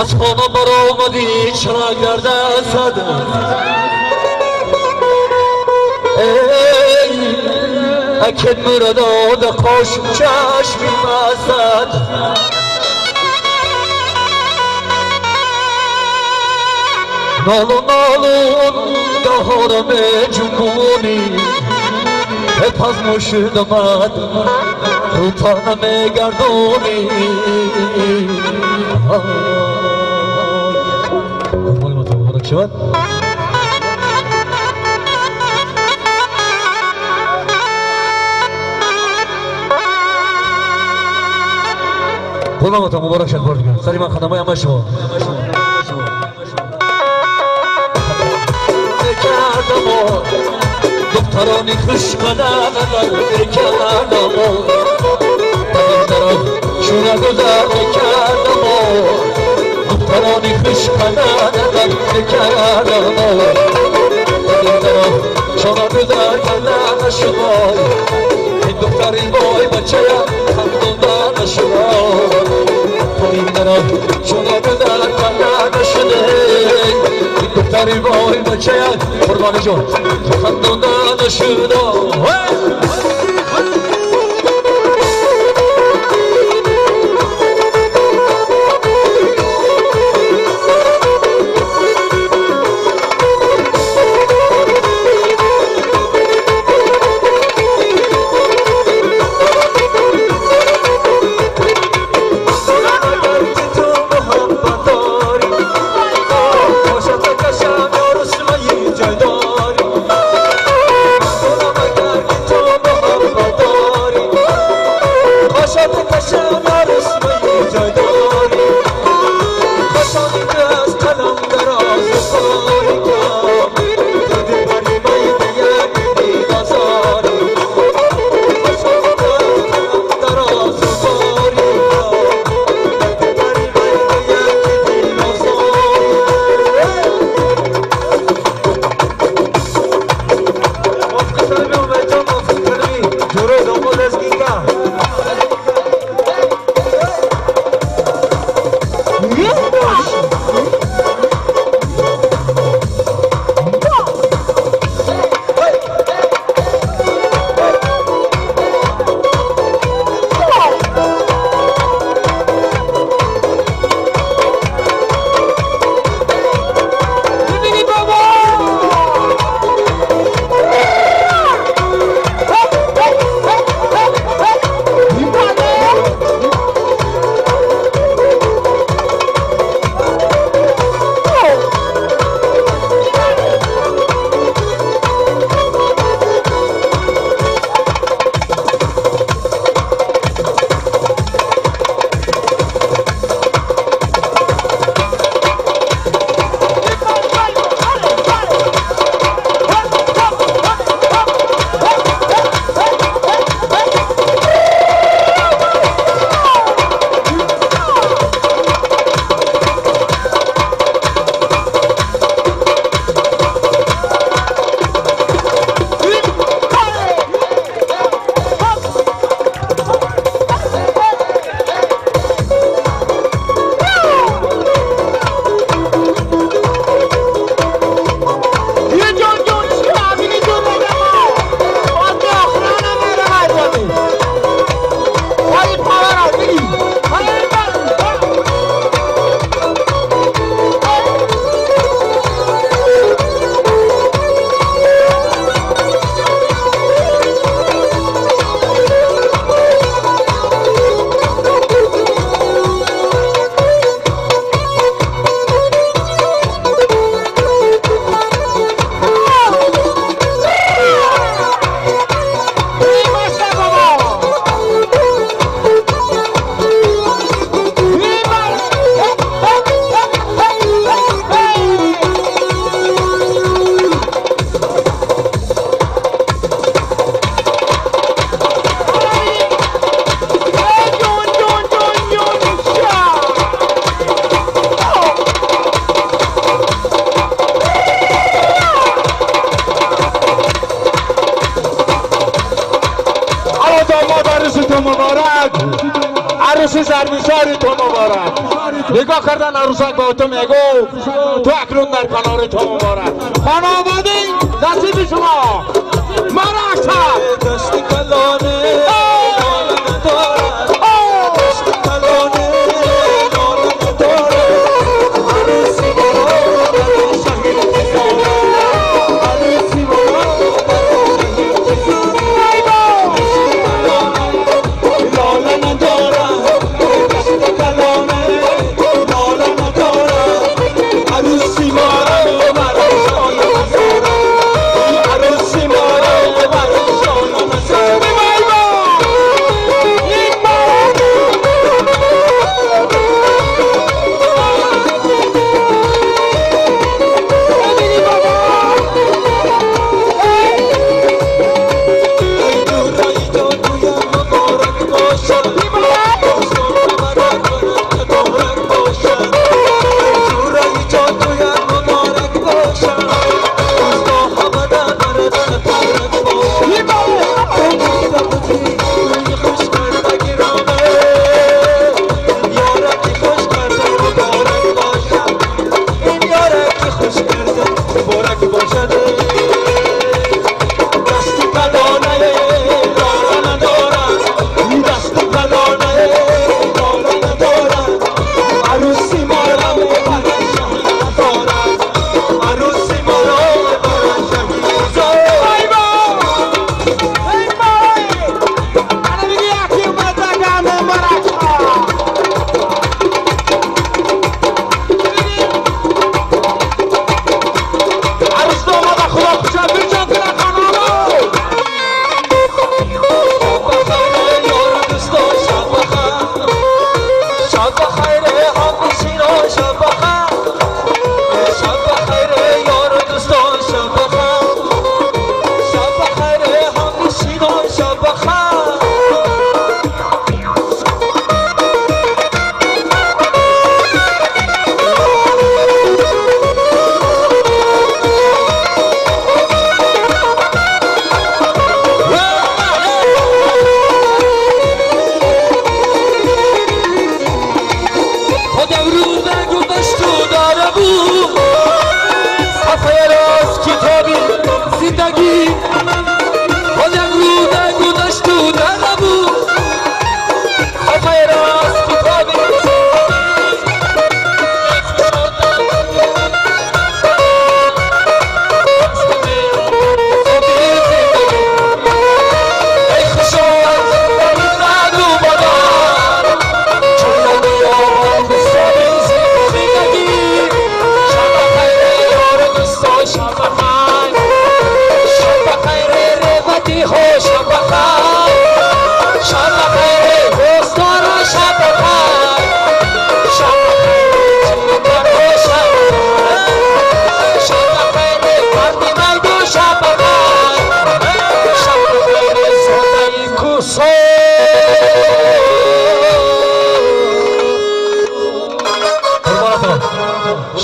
از خانه برا آمدی چرا گرده زد ای اکد مرد خوش چشمی مزد نالو نالو دهارم جنبونی پس مشد آمد رو تنم گردونی قربان ما مبارک شود قربان ما تو مبارک شد دیگه سری خدمه همه شما. دخترانی خوش قدم کردم و دختران شونه گذر کردم و دخترانی خوش قدم کردم و دختران شونه گذر کردم شما این دختری بای بچه Türkiye'ye kurbanı can Efendi onda da şurada داماد عروسی تو مبارک. عروسی زرمیشاری تو مبارک. نگاه کردن عروسک با تو میگو تو اکنون در کنار تو مبارک. خانواده نصیب شما. مرا شد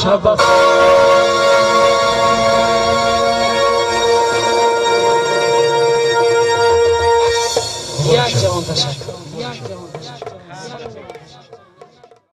শাবাশ